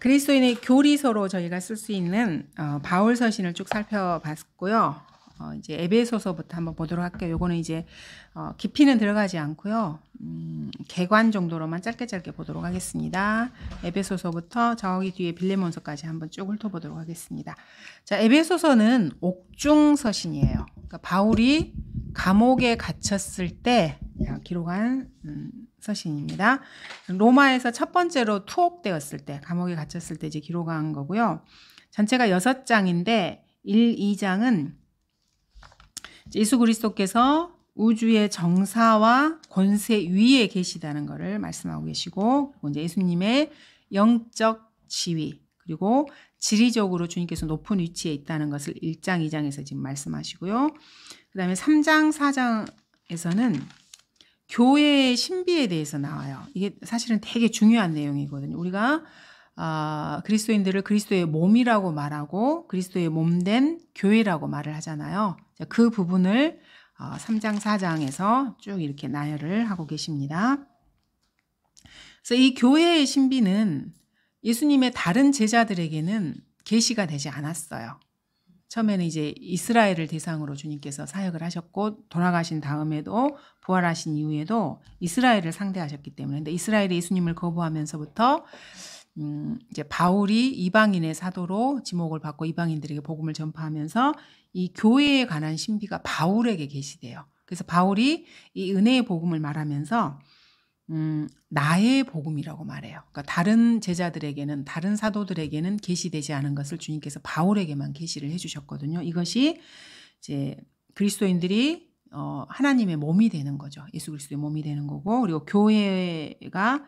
그리스도인의 교리서로 저희가 쓸 수 있는 어, 바울 서신을 쭉 살펴봤고요. 어, 이제 에베소서부터 한번 보도록 할게요. 요거는 이제 어, 깊이는 들어가지 않고요. 음, 개관 정도로만 짧게 짧게 보도록 하겠습니다. 에베소서부터 저기 뒤에 빌레몬서까지 한번 쭉 훑어보도록 하겠습니다. 자, 에베소서는 옥중 서신이에요. 그러니까 바울이 감옥에 갇혔을 때 기록한 음, 서신입니다. 로마에서 첫 번째로 투옥되었을 때, 감옥에 갇혔을 때 이제 기록한 거고요. 전체가 여섯 장인데 1, 2장은 예수 그리스도께서 우주의 정사와 권세 위에 계시다는 것을 말씀하고 계시고, 이제 예수님의 영적 지위, 그리고 지리적으로 주님께서 높은 위치에 있다는 것을 1장, 2장에서 지금 말씀하시고요. 그 다음에 3장, 4장에서는 교회의 신비에 대해서 나와요. 이게 사실은 되게 중요한 내용이거든요. 우리가 아, 그리스도인들을 그리스도의 몸이라고 말하고 그리스도의 몸된 교회라고 말을 하잖아요. 그 부분을 어, 3장, 4장에서 쭉 이렇게 나열을 하고 계십니다. 그래서 이 교회의 신비는 예수님의 다른 제자들에게는 계시가 되지 않았어요. 처음에는 이제 이스라엘을 대상으로 주님께서 사역을 하셨고 돌아가신 다음에도 부활하신 이후에도 이스라엘을 상대하셨기 때문에 근데 이스라엘이 예수님을 거부하면서부터 음, 이제 바울이 이방인의 사도로 지목을 받고 이방인들에게 복음을 전파하면서 이 교회에 관한 신비가 바울에게 계시대요. 그래서 바울이 이 은혜의 복음을 말하면서 음, 나의 복음이라고 말해요. 그러니까 다른 제자들에게는 다른 사도들에게는 계시되지 않은 것을 주님께서 바울에게만 계시를 해주셨거든요. 이것이 이제 그리스도인들이 어, 하나님의 몸이 되는 거죠. 예수 그리스도의 몸이 되는 거고 그리고 교회가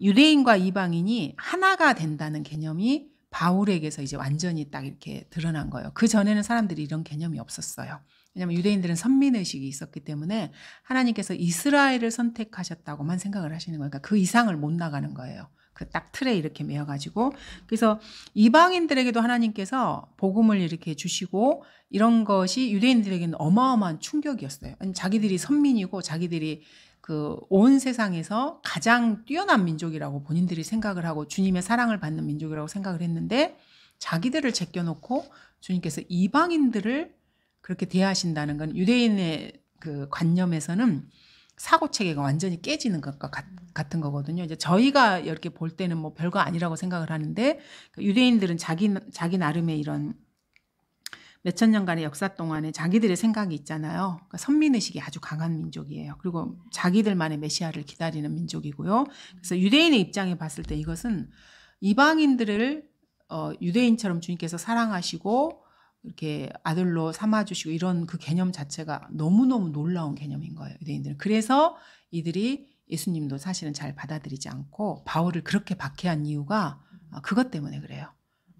유대인과 이방인이 하나가 된다는 개념이 바울에게서 이제 완전히 딱 이렇게 드러난 거예요. 그 전에는 사람들이 이런 개념이 없었어요. 왜냐하면 유대인들은 선민의식이 있었기 때문에 하나님께서 이스라엘을 선택하셨다고만 생각을 하시는 거예요. 그러니까 그 이상을 못 나가는 거예요. 그 딱 틀에 이렇게 매여가지고. 그래서 이방인들에게도 하나님께서 복음을 이렇게 주시고 이런 것이 유대인들에게는 어마어마한 충격이었어요. 자기들이 선민이고 자기들이 그 온 세상에서 가장 뛰어난 민족이라고 본인들이 생각을 하고 주님의 사랑을 받는 민족이라고 생각을 했는데 자기들을 제껴놓고 주님께서 이방인들을 그렇게 대하신다는 건 유대인의 그 관념에서는 사고 체계가 완전히 깨지는 것과 같, 은 거거든요. 이제 저희가 이렇게 볼 때는 뭐 별거 아니라고 생각을 하는데 그 유대인들은 자기 자기 나름의 이런 몇천 년간의 역사 동안에 자기들의 생각이 있잖아요. 그러니까 선민의식이 아주 강한 민족이에요. 그리고 자기들만의 메시아를 기다리는 민족이고요. 그래서 유대인의 입장에 봤을 때 이것은 이방인들을 어, 유대인처럼 주님께서 사랑하시고 이렇게 아들로 삼아주시고 이런 그 개념 자체가 너무너무 놀라운 개념인 거예요. 유대인들은. 그래서 이들이 예수님도 사실은 잘 받아들이지 않고 바울을 그렇게 박해한 이유가 어, 그것 때문에 그래요.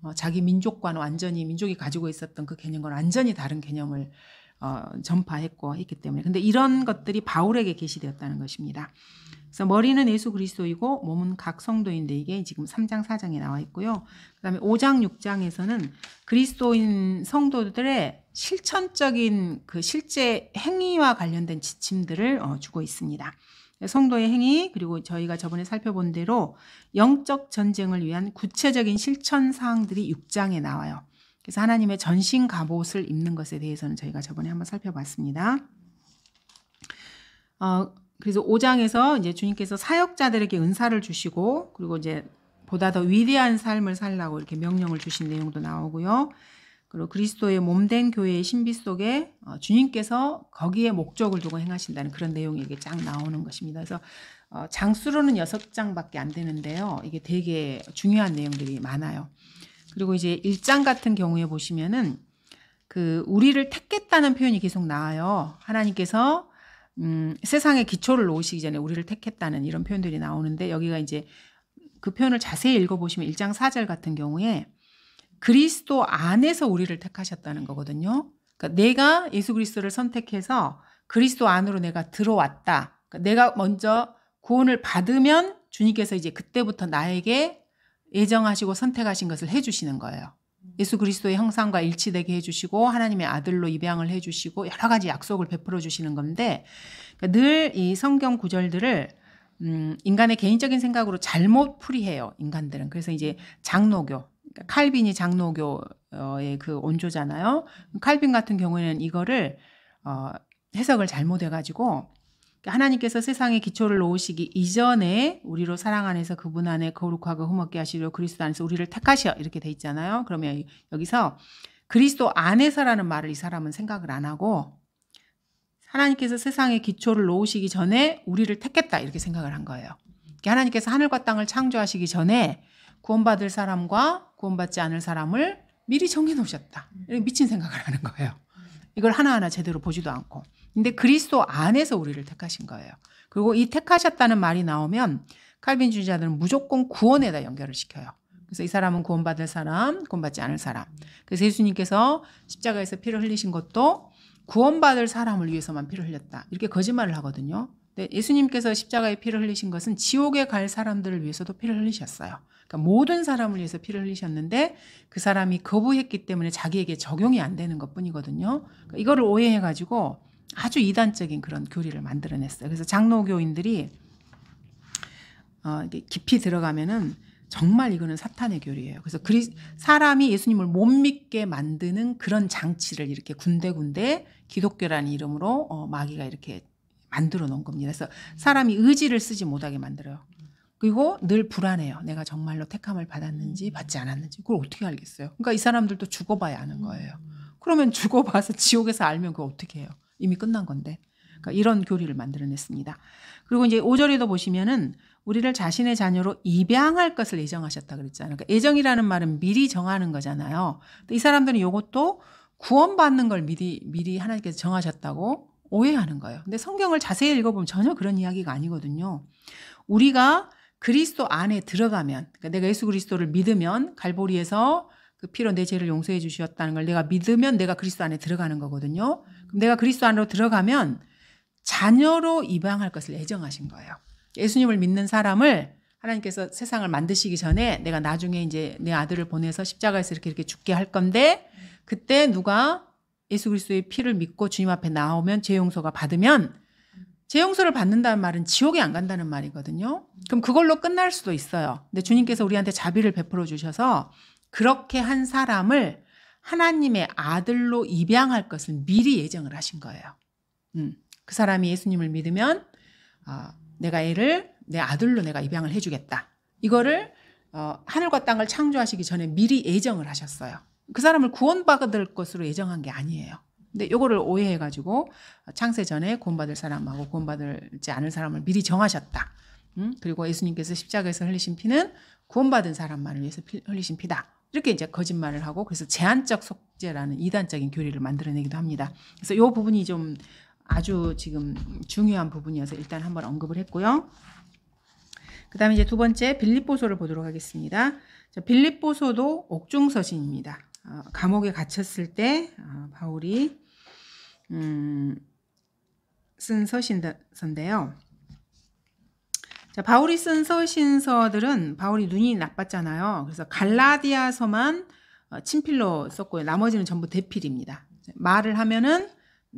어, 자기 민족과는 완전히 민족이 가지고 있었던 그 개념과는 완전히 다른 개념을 어, 전파했고 했기 때문에. 근데 이런 것들이 바울에게 계시되었다는 것입니다. 그래서 머리는 예수 그리스도이고 몸은 각 성도인데 이게 지금 3장 4장에 나와 있고요. 그다음에 5장 6장에서는 그리스도인 성도들의 실천적인 그 실제 행위와 관련된 지침들을 어, 주고 있습니다. 성도의 행위 그리고 저희가 저번에 살펴본 대로 영적 전쟁을 위한 구체적인 실천 사항들이 6장에 나와요. 그래서 하나님의 전신 갑옷을 입는 것에 대해서는 저희가 저번에 한번 살펴봤습니다. 어, 그래서 5장에서 이제 주님께서 사역자들에게 은사를 주시고 그리고 이제 보다 더 위대한 삶을 살라고 이렇게 명령을 주신 내용도 나오고요. 그리고 그리스도의 몸된 교회의 신비 속에 어, 주님께서 거기에 목적을 두고 행하신다는 그런 내용이 이게 쫙 나오는 것입니다. 그래서 어, 장수로는 여섯 장밖에 안 되는데요. 이게 되게 중요한 내용들이 많아요. 그리고 이제 1장 같은 경우에 보시면은 그 우리를 택했다는 표현이 계속 나와요. 하나님께서 음, 세상의 기초를 놓으시기 전에 우리를 택했다는 이런 표현들이 나오는데 여기가 이제 그 표현을 자세히 읽어보시면 1장 4절 같은 경우에 그리스도 안에서 우리를 택하셨다는 거거든요. 그러니까 내가 예수 그리스도를 선택해서 그리스도 안으로 내가 들어왔다. 그러니까 내가 먼저 구원을 받으면 주님께서 이제 그때부터 나에게 예정하시고 선택하신 것을 해주시는 거예요. 예수 그리스도의 형상과 일치되게 해주시고 하나님의 아들로 입양을 해주시고 여러 가지 약속을 베풀어 주시는 건데 그러니까 늘이 성경 구절들을 음, 인간의 개인적인 생각으로 잘못 풀이해요. 인간들은. 그래서 이제 장로교, 그러니까 칼빈이 장로교의 그 온조잖아요. 칼빈 같은 경우에는 이거를 어, 해석을 잘못해가지고 하나님께서 세상에 기초를 놓으시기 이전에 우리로 사랑 안에서 그분 안에 거룩하고 흠없게 하시려 그리스도 안에서 우리를 택하시어 이렇게 돼 있잖아요. 그러면 여기서 그리스도 안에서라는 말을 이 사람은 생각을 안 하고 하나님께서 세상에 기초를 놓으시기 전에 우리를 택했다 이렇게 생각을 한 거예요. 하나님께서 하늘과 땅을 창조하시기 전에 구원받을 사람과 구원받지 않을 사람을 미리 정해 놓으셨다. 미친 생각을 하는 거예요. 이걸 하나하나 제대로 보지도 않고. 근데 그리스도 안에서 우리를 택하신 거예요. 그리고 이 택하셨다는 말이 나오면 칼빈 주의자들은 무조건 구원에다 연결을 시켜요. 그래서 이 사람은 구원받을 사람, 구원받지 않을 사람. 그래서 예수님께서 십자가에서 피를 흘리신 것도 구원받을 사람을 위해서만 피를 흘렸다. 이렇게 거짓말을 하거든요. 근데 예수님께서 십자가에 피를 흘리신 것은 지옥에 갈 사람들을 위해서도 피를 흘리셨어요. 그러니까 모든 사람을 위해서 피를 흘리셨는데 그 사람이 거부했기 때문에 자기에게 적용이 안 되는 것 뿐이거든요. 그러니까 이거를 오해해가지고 아주 이단적인 그런 교리를 만들어냈어요. 그래서 장로교인들이 어, 깊이 들어가면은 정말 이거는 사탄의 교리예요. 그래서 그리, 사람이 예수님을 못 믿게 만드는 그런 장치를 이렇게 군데군데 기독교라는 이름으로 어, 마귀가 이렇게 만들어 놓은 겁니다. 그래서 사람이 의지를 쓰지 못하게 만들어요. 그리고 늘 불안해요. 내가 정말로 택함을 받았는지 받지 않았는지. 그걸 어떻게 알겠어요? 그러니까 이 사람들도 죽어봐야 아는 거예요. 그러면 죽어봐서 지옥에서 알면 그걸 어떻게 해요? 이미 끝난 건데. 그러니까 이런 교리를 만들어냈습니다. 그리고 이제 5절에도 보시면은 우리를 자신의 자녀로 입양할 것을 예정하셨다 그랬잖아요. 그러니까 예정이라는 말은 미리 정하는 거잖아요. 이 사람들은 이것도 구원받는 걸 미리 미리 하나님께서 정하셨다고 오해하는 거예요. 근데 성경을 자세히 읽어보면 전혀 그런 이야기가 아니거든요. 우리가 그리스도 안에 들어가면, 그러니까 내가 예수 그리스도를 믿으면 갈보리에서 그 피로 내 죄를 용서해 주셨다는 걸 내가 믿으면 내가 그리스도 안에 들어가는 거거든요. 그럼 내가 그리스도 안으로 들어가면 자녀로 입양할 것을 예정하신 거예요. 예수님을 믿는 사람을 하나님께서 세상을 만드시기 전에 내가 나중에 이제 내 아들을 보내서 십자가에서 이렇게 이렇게 죽게 할 건데 그때 누가 예수 그리스도의 피를 믿고 주님 앞에 나오면 죄 용서가 받으면 죄 용서를 받는다는 말은 지옥에 안 간다는 말이거든요. 그럼 그걸로 끝날 수도 있어요. 근데 주님께서 우리한테 자비를 베풀어 주셔서 그렇게 한 사람을 하나님의 아들로 입양할 것을 미리 예정을 하신 거예요. 음, 그 사람이 예수님을 믿으면 어, 내가 애를 내 아들로 내가 입양을 해주겠다. 이거를 어, 하늘과 땅을 창조하시기 전에 미리 예정을 하셨어요. 그 사람을 구원받을 것으로 예정한 게 아니에요. 근데 요거를 오해해가지고 창세 전에 구원받을 사람하고 구원받지 않을 사람을 미리 정하셨다. 음? 그리고 예수님께서 십자가에서 흘리신 피는 구원받은 사람만을 위해서 피, 흘리신 피다. 이렇게 이제 거짓말을 하고 그래서 제한적 속죄라는 이단적인 교리를 만들어내기도 합니다. 그래서 요 부분이 좀 아주 지금 중요한 부분이어서 일단 한번 언급을 했고요. 그 다음에 이제 두 번째 빌립보소를 보도록 하겠습니다. 자, 빌립보소도 옥중서신입니다. 어, 감옥에 갇혔을 때 어, 바울이 음, 쓴 서신서인데요. 자, 바울이 쓴 서신서들은 바울이 눈이 나빴잖아요. 그래서 갈라디아서만 어, 친필로 썼고요. 나머지는 전부 대필입니다. 말을 하면은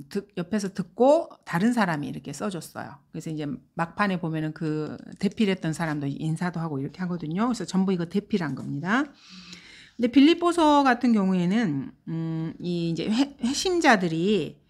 듣, 옆에서 듣고 다른 사람이 이렇게 써줬어요. 그래서 이제 막판에 보면은 그 대필했던 사람도 인사도 하고 이렇게 하거든요. 그래서 전부 이거 대필한 겁니다. 근데 빌립보서 같은 경우에는 음, 이 이제 회, 회심자들이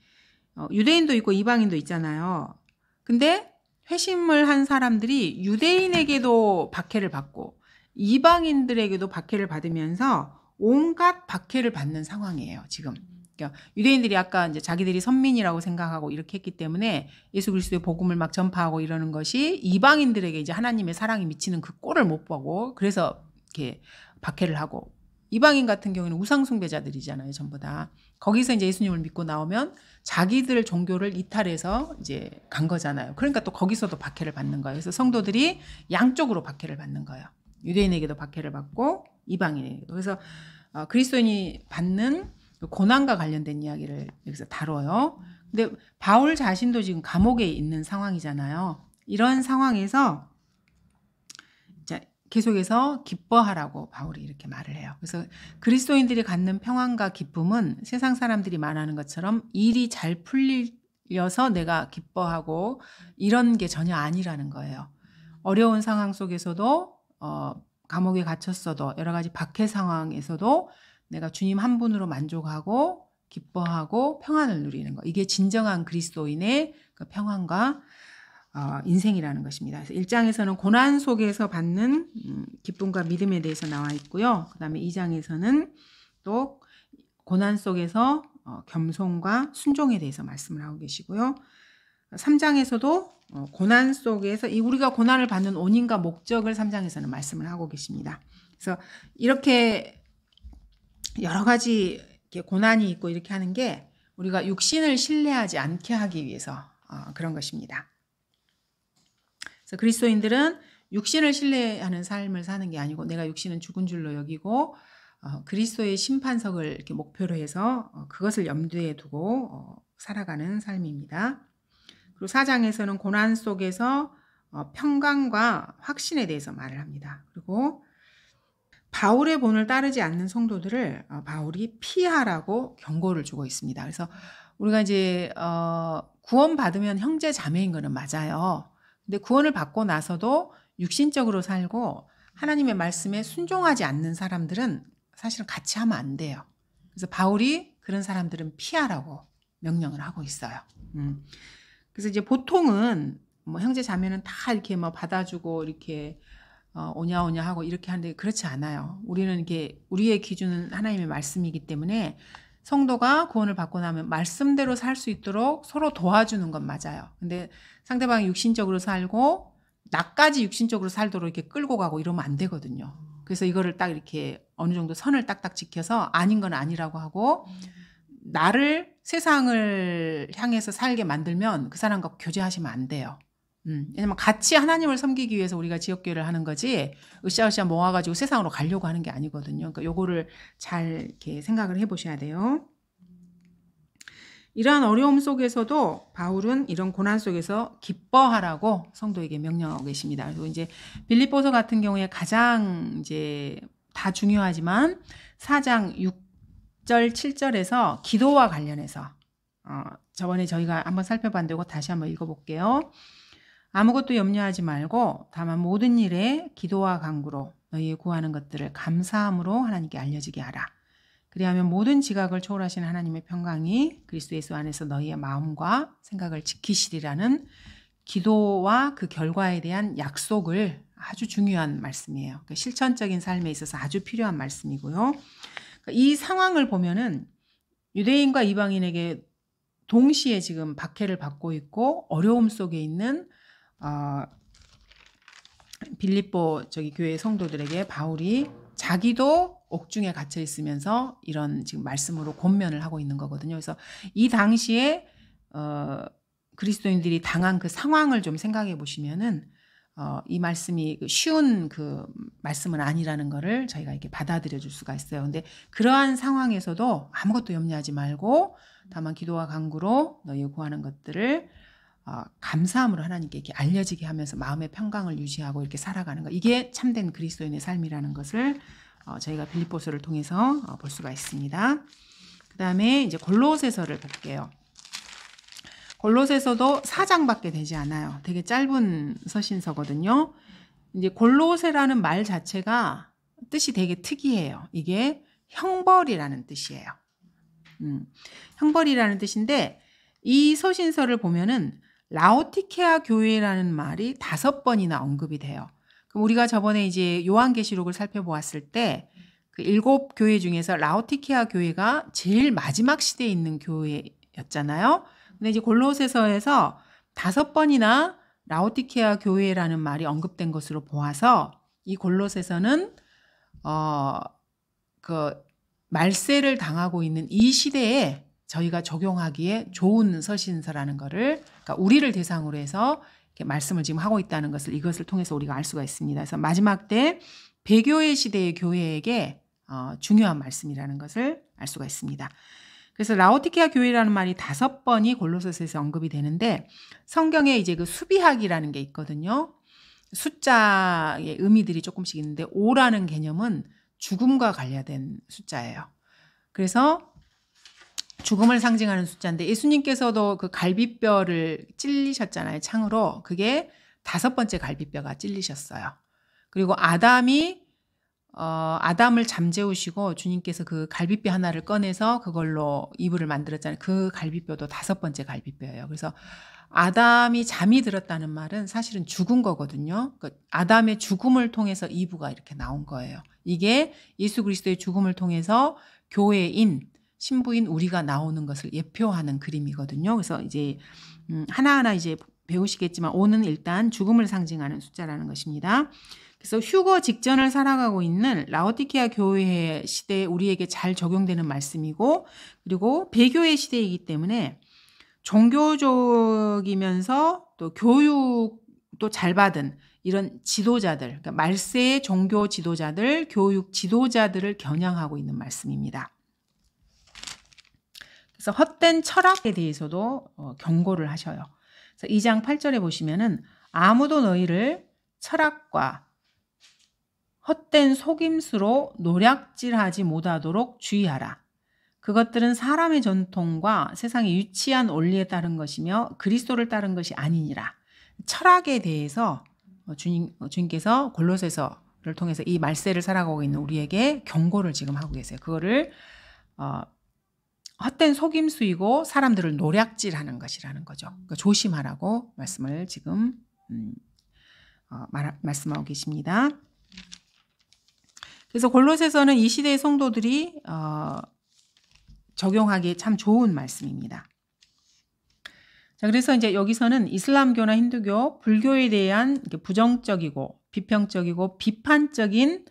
어, 유대인도 있고 이방인도 있잖아요. 근데 회심을 한 사람들이 유대인에게도 박해를 받고 이방인들에게도 박해를 받으면서 온갖 박해를 받는 상황이에요, 지금. 그러니까 유대인들이 아까 이제 자기들이 선민이라고 생각하고 이렇게 했기 때문에 예수 그리스도의 복음을 막 전파하고 이러는 것이 이방인들에게 이제 하나님의 사랑이 미치는 그 꼴을 못 보고 그래서 이렇게 박해를 하고 이방인 같은 경우는 우상숭배자들이잖아요, 전부 다. 거기서 이제 예수님을 믿고 나오면 자기들 종교를 이탈해서 이제 간 거잖아요. 그러니까 또 거기서도 박해를 받는 거예요. 그래서 성도들이 양쪽으로 박해를 받는 거예요. 유대인에게도 박해를 받고 이방인에게도. 그래서 어, 그리스도인이 받는 그 고난과 관련된 이야기를 여기서 다뤄요. 근데 바울 자신도 지금 감옥에 있는 상황이잖아요. 이런 상황에서 계속해서 기뻐하라고 바울이 이렇게 말을 해요. 그래서 그리스도인들이 갖는 평안과 기쁨은 세상 사람들이 말하는 것처럼 일이 잘 풀려서 내가 기뻐하고 이런 게 전혀 아니라는 거예요. 어려운 상황 속에서도 어, 감옥에 갇혔어도 여러 가지 박해 상황에서도 내가 주님 한 분으로 만족하고 기뻐하고 평안을 누리는 것. 이게 진정한 그리스도인의 그 평안과 어, 인생이라는 것입니다. 그래서 1장에서는 고난 속에서 받는 음, 기쁨과 믿음에 대해서 나와 있고요. 그 다음에 2장에서는 또 고난 속에서 어, 겸손과 순종에 대해서 말씀을 하고 계시고요. 3장에서도 어, 고난 속에서 이 우리가 고난을 받는 원인과 목적을 3장에서는 말씀을 하고 계십니다. 그래서 이렇게 여러 가지 고난이 있고 이렇게 하는 게 우리가 육신을 신뢰하지 않게 하기 위해서 어, 그런 것입니다. 그리스도인들은 육신을 신뢰하는 삶을 사는 게 아니고 내가 육신은 죽은 줄로 여기고 어, 그리스도의 심판석을 이렇게 목표로 해서 어, 그것을 염두에 두고 어, 살아가는 삶입니다. 그리고 사장에서는 고난 속에서 어, 평강과 확신에 대해서 말을 합니다. 그리고 바울의 본을 따르지 않는 성도들을 어, 바울이 피하라고 경고를 주고 있습니다. 그래서 우리가 이제 어, 구원 받으면 형제 자매인 거는 맞아요. 근데 구원을 받고 나서도 육신적으로 살고 하나님의 말씀에 순종하지 않는 사람들은 사실은 같이 하면 안 돼요. 그래서 바울이 그런 사람들은 피하라고 명령을 하고 있어요. 음. 그래서 이제 보통은 뭐 형제 자매는 다 이렇게 뭐 받아주고 이렇게 어, 오냐 오냐 하고 이렇게 하는데 그렇지 않아요. 우리는 이게 우리의 기준은 하나님의 말씀이기 때문에 성도가 구원을 받고 나면 말씀대로 살 수 있도록 서로 도와주는 건 맞아요. 근데 상대방이 육신적으로 살고 나까지 육신적으로 살도록 이렇게 끌고 가고 이러면 안 되거든요. 그래서 이거를 딱 이렇게 어느 정도 선을 딱딱 지켜서 아닌 건 아니라고 하고 나를 세상을 향해서 살게 만들면 그 사람과 교제하시면 안 돼요. 음, 왜냐면 같이 하나님을 섬기기 위해서 우리가 지역교회를 하는 거지, 으쌰으쌰 모아가지고 세상으로 가려고 하는 게 아니거든요. 그러니까 요거를 잘 이렇게 생각을 해 보셔야 돼요. 이러한 어려움 속에서도 바울은 이런 고난 속에서 기뻐하라고 성도에게 명령하고 계십니다. 그리고 이제 빌립보서 같은 경우에 가장 이제 다 중요하지만 4장 6절, 7절에서 기도와 관련해서 어, 저번에 저희가 한번 살펴봤는데 다시 한번 읽어볼게요. 아무것도 염려하지 말고 다만 모든 일에 기도와 간구로 너희의 구하는 것들을 감사함으로 하나님께 알려지게 하라. 그리하면 모든 지각을 초월하시는 하나님의 평강이 그리스도 예수 안에서 너희의 마음과 생각을 지키시리라는 기도와 그 결과에 대한 약속을 아주 중요한 말씀이에요. 그러니까 실천적인 삶에 있어서 아주 필요한 말씀이고요. 그러니까 이 상황을 보면은 유대인과 이방인에게 동시에 지금 박해를 받고 있고 어려움 속에 있는 어, 빌립보 저기 교회 성도들에게 바울이 자기도 옥중에 갇혀 있으면서 이런 지금 말씀으로 권면을 하고 있는 거거든요. 그래서 이 당시에 어, 그리스도인들이 당한 그 상황을 좀 생각해 보시면은 어, 이 말씀이 그 쉬운 그 말씀은 아니라는 거를 저희가 이렇게 받아들여 줄 수가 있어요. 근데 그러한 상황에서도 아무것도 염려하지 말고 다만 기도와 간구로 너희 구하는 것들을 어, 감사함으로 하나님께 이렇게 알려지게 하면서 마음의 평강을 유지하고 이렇게 살아가는 거 이게 참된 그리스도인의 삶이라는 것을 어, 저희가 빌립보서를 통해서 어, 볼 수가 있습니다. 그 다음에 이제 골로새서를 볼게요. 골로새서도 4장밖에 되지 않아요. 되게 짧은 서신서거든요. 이제 골로새라는 말 자체가 뜻이 되게 특이해요. 이게 형벌이라는 뜻이에요. 음, 형벌이라는 뜻인데 이 서신서를 보면은 라오티케아 교회라는 말이 다섯 번이나 언급이 돼요. 그럼 우리가 저번에 이제 요한계시록을 살펴보았을 때 그 일곱 교회 중에서 라오티케아 교회가 제일 마지막 시대에 있는 교회였잖아요. 근데 이제 골로새서에서 다섯 번이나 라오티케아 교회라는 말이 언급된 것으로 보아서 이 골로새서는 어 그 말세를 당하고 있는 이 시대에 저희가 적용하기에 좋은 서신서라는 것을 그러니까 우리를 대상으로 해서 이렇게 말씀을 지금 하고 있다는 것을 이것을 통해서 우리가 알 수가 있습니다. 그래서 마지막 때 배교의 시대의 교회에게 어, 중요한 말씀이라는 것을 알 수가 있습니다. 그래서 라오티케아 교회라는 말이 다섯 번이 골로새서에서 언급이 되는데 성경에 이제 그 수비학이라는 게 있거든요. 숫자의 의미들이 조금씩 있는데 5라는 개념은 죽음과 관련된 숫자예요. 그래서 죽음을 상징하는 숫자인데 예수님께서도 그 갈비뼈를 찔리셨잖아요. 창으로. 그게 다섯 번째 갈비뼈가 찔리셨어요. 그리고 아담이 어, 아담을 잠재우시고 주님께서 그 갈비뼈 하나를 꺼내서 그걸로 이불을 만들었잖아요. 그 갈비뼈도 다섯 번째 갈비뼈예요. 그래서 아담이 잠이 들었다는 말은 사실은 죽은 거거든요. 그 아담의 죽음을 통해서 이부가 이렇게 나온 거예요. 이게 예수 그리스도의 죽음을 통해서 교회인 신부인 우리가 나오는 것을 예표하는 그림이거든요. 그래서 이제 음, 하나하나 이제 배우시겠지만 오는 일단 죽음을 상징하는 숫자라는 것입니다. 그래서 휴거 직전을 살아가고 있는 라오디키아 교회 시대에 우리에게 잘 적용되는 말씀이고 그리고 배교의 시대이기 때문에 종교적이면서 또 교육도 잘 받은 이런 지도자들, 그러니까 말세의 종교 지도자들, 교육 지도자들을 겨냥하고 있는 말씀입니다. 그래서 헛된 철학에 대해서도 어, 경고를 하셔요. 그래서 2장 8절에 보시면은 아무도 너희를 철학과 헛된 속임수로 노략질하지 못하도록 주의하라. 그것들은 사람의 전통과 세상의 유치한 원리에 따른 것이며 그리스도를 따른 것이 아니니라. 철학에 대해서 어, 주님, 어, 주님께서 골로새서를 통해서 이 말세를 살아가고 있는 우리에게 경고를 지금 하고 계세요. 그거를 어, 헛된 속임수이고 사람들을 노략질하는 것이라는 거죠. 그러니까 조심하라고 말씀을 지금 음, 어, 말, 말씀하고 계십니다. 그래서 골로새서는 이 시대의 성도들이 어, 적용하기에 참 좋은 말씀입니다. 자, 그래서 이제 여기서는 이슬람교나 힌두교, 불교에 대한 부정적이고 비평적이고 비판적인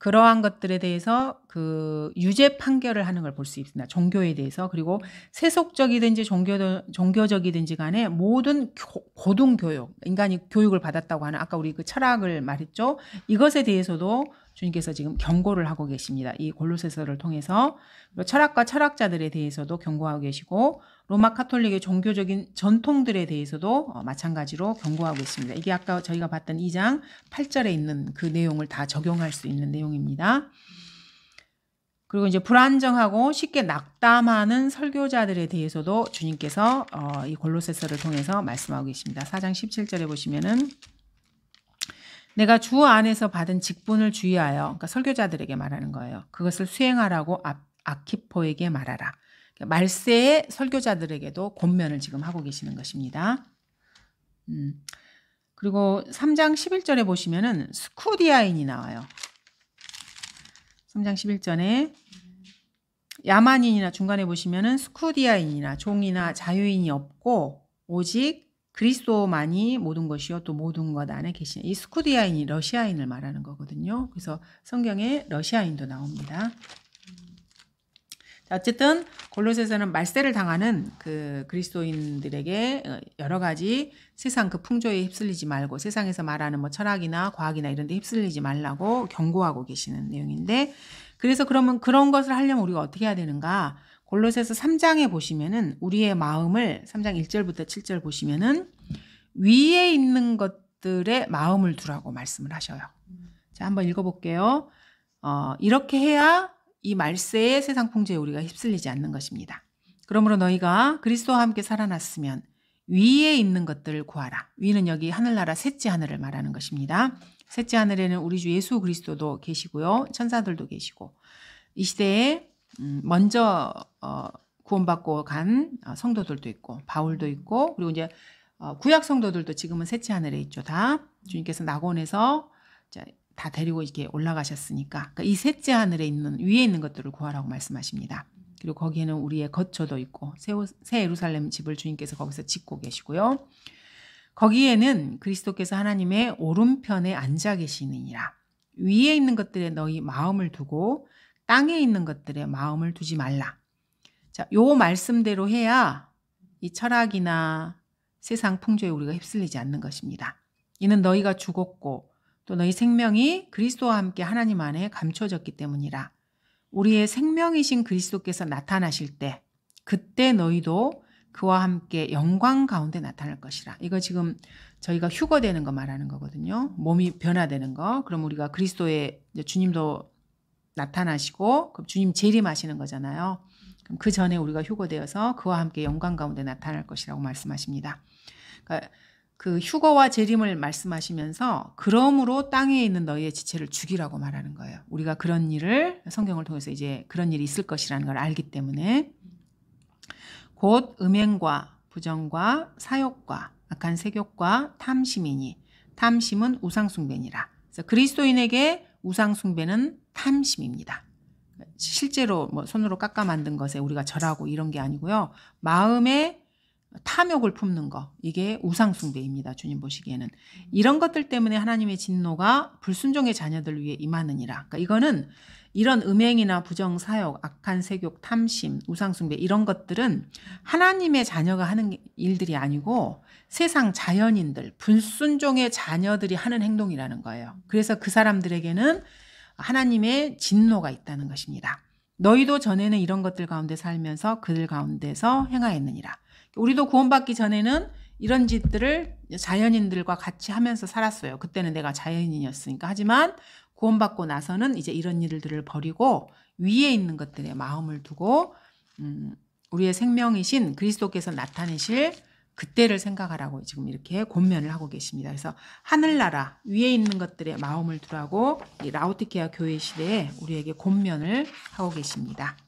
그러한 것들에 대해서 그 유죄 판결을 하는 걸 볼 수 있습니다. 종교에 대해서 그리고 세속적이든지 종교 종교적이든지 간에 모든 고등 교육, 인간이 교육을 받았다고 하는 아까 우리 그 철학을 말했죠. 이것에 대해서도 주님께서 지금 경고를 하고 계십니다. 이 골로새서를 통해서 철학과 철학자들에 대해서도 경고하고 계시고 로마 카톨릭의 종교적인 전통들에 대해서도 어, 마찬가지로 경고하고 있습니다. 이게 아까 저희가 봤던 2장 8절에 있는 그 내용을 다 적용할 수 있는 내용입니다. 그리고 이제 불안정하고 쉽게 낙담하는 설교자들에 대해서도 주님께서 어, 이 골로새서를 통해서 말씀하고 계십니다. 4장 17절에 보시면은 내가 주 안에서 받은 직분을 주의하여 그러니까 설교자들에게 말하는 거예요. 그것을 수행하라고 아키포에게 말하라. 말세의 설교자들에게도 권면을 지금 하고 계시는 것입니다. 음. 그리고 3장 11절에 보시면은 스쿠디아인이 나와요. 3장 11절에 야만인이나 중간에 보시면은 스쿠디아인이나 종이나 자유인이 없고 오직 그리스도만이 모든 것이요 또 모든 것 안에 계시는 이 스쿠디아인이 러시아인을 말하는 거거든요. 그래서 성경에 러시아인도 나옵니다. 어쨌든 골로새서는 말세를 당하는 그 그리스도인들에게 어, 여러 가지 세상 그 풍조에 휩쓸리지 말고 세상에서 말하는 뭐 철학이나 과학이나 이런 데 휩쓸리지 말라고 경고하고 계시는 내용인데 그래서 그러면 그런 것을 하려면 우리가 어떻게 해야 되는가? 골로새서 3장에 보시면은 우리의 마음을 3장 1절부터 7절 보시면은 위에 있는 것들에 마음을 두라고 말씀을 하셔요. 자, 한번 읽어 볼게요. 어, 이렇게 해야 이 말세의 세상 풍조에 우리가 휩쓸리지 않는 것입니다. 그러므로 너희가 그리스도와 함께 살아났으면 위에 있는 것들을 구하라. 위는 여기 하늘나라 셋째 하늘을 말하는 것입니다. 셋째 하늘에는 우리 주 예수 그리스도도 계시고요. 천사들도 계시고 이 시대에 음, 먼저 어, 구원받고 간 어, 성도들도 있고 바울도 있고 그리고 이제 어, 구약 성도들도 지금은 셋째 하늘에 있죠. 다 주님께서 낙원에서 다 데리고 이렇게 올라가셨으니까 그러니까 이 셋째 하늘에 있는 위에 있는 것들을 구하라고 말씀하십니다. 그리고 거기에는 우리의 거처도 있고 새, 새 예루살렘 집을 주님께서 거기서 짓고 계시고요. 거기에는 그리스도께서 하나님의 오른편에 앉아 계시느니라. 위에 있는 것들에 너희 마음을 두고 땅에 있는 것들에 마음을 두지 말라. 자, 요 말씀대로 해야 이 철학이나 세상 풍조에 우리가 휩쓸리지 않는 것입니다. 이는 너희가 죽었고 또 너희 생명이 그리스도와 함께 하나님 안에 감춰졌기 때문이라. 우리의 생명이신 그리스도께서 나타나실 때 그때 너희도 그와 함께 영광 가운데 나타날 것이라. 이거 지금 저희가 휴거되는 거 말하는 거거든요. 몸이 변화되는 거. 그럼 우리가 그리스도의 주님도 나타나시고 그럼 주님 재림하시는 거잖아요. 그럼 그 전에 우리가 휴거되어서 그와 함께 영광 가운데 나타날 것이라고 말씀하십니다. 그러니까 그 휴거와 재림을 말씀하시면서 그러므로 땅에 있는 너희의 지체를 죽이라고 말하는 거예요. 우리가 그런 일을 성경을 통해서 이제 그런 일이 있을 것이라는 걸 알기 때문에 곧 음행과 부정과 사욕과 악한 세욕과 탐심이니 탐심은 우상숭배니라. 그래서 그리스도인에게 우상숭배는 탐심입니다. 실제로 뭐 손으로 깎아 만든 것에 우리가 절하고 이런 게 아니고요. 마음에 탐욕을 품는 거 이게 우상숭배입니다. 주님 보시기에는 이런 것들 때문에 하나님의 진노가 불순종의 자녀들 위해 임하느니라. 그러니까 이거는 이런 음행이나 부정 사욕, 악한 세욕, 탐심, 우상숭배 이런 것들은 하나님의 자녀가 하는 일들이 아니고 세상 자연인들, 불순종의 자녀들이 하는 행동이라는 거예요. 그래서 그 사람들에게는 하나님의 진노가 있다는 것입니다. 너희도 전에는 이런 것들 가운데 살면서 그들 가운데서 행하였느니라. 우리도 구원받기 전에는 이런 짓들을 자연인들과 같이 하면서 살았어요. 그때는 내가 자연인이었으니까. 하지만 구원받고 나서는 이제 이런 일들을 버리고 위에 있는 것들에 마음을 두고 음, 우리의 생명이신 그리스도께서 나타내실 그때를 생각하라고 지금 이렇게 권면을 하고 계십니다. 그래서 하늘나라 위에 있는 것들에 마음을 두라고 이 라우티케아 교회 시대에 우리에게 권면을 하고 계십니다.